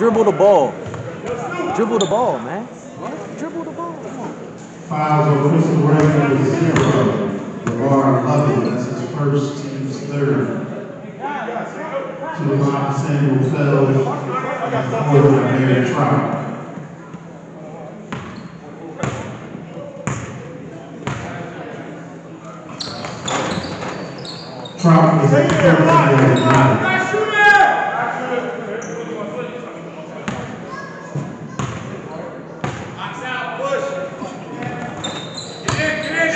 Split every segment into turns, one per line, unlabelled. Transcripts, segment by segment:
dribble the ball. Dribble the ball, man. Dribble the ball.
Fouls on Crystal Ray number zero. LeVar Lovey, that's his first, team's third. To the line, Samuel Fells, and fourth, Mary Trout. Trout is at thirteen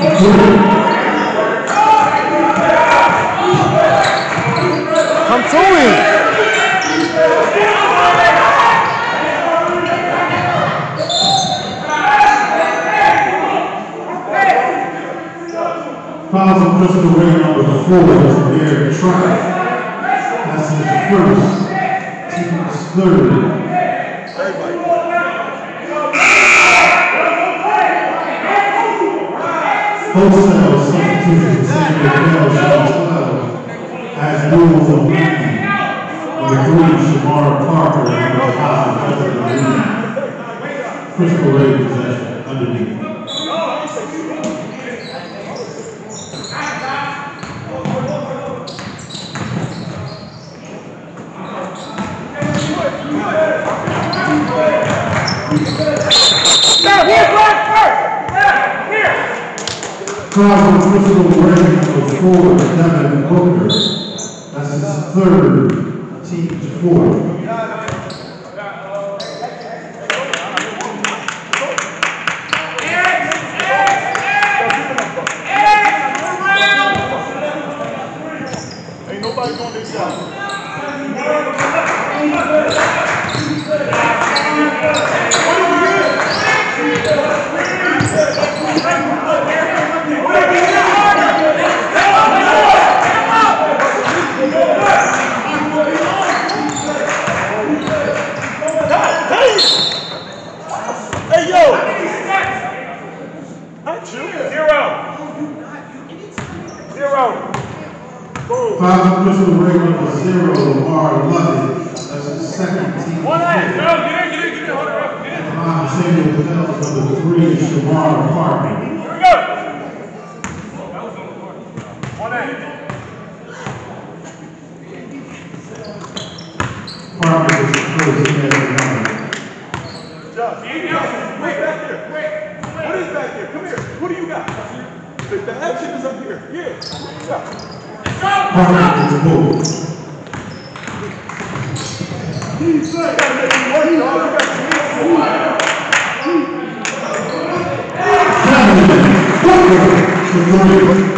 to him.
Fouls on Crystal Ray number four, that's Derek Trout. That's his first, team's third. Wholesale substitution twelve, as rules of three, Shamar Parker, Lee. Crystal Ray possession underneath. Fouls on Crystal Ray number four, Devin Booker. That's his third, team's fourth.
Ain't nobody going to this. Hey, yo! Not you. Zero. Zero.
On Crystal Ray number zero, Lamar Lovett. That's his second team.
One
fourth.
Go, get in, get in, get in. Hold it up. Get in.
Line Samuel Bell, number three, Shamar Parker.
Here we go. One hand.
Parker is the first, he has the number.
Josh. Wait, back there. Wait. What is back there? Come here. What do you got? The, action is up here. Yeah. What do you got?
Parker is moved.
He's good. Gotta make it work, dog. You got to
Booker, the three. Seven, Crystal Ray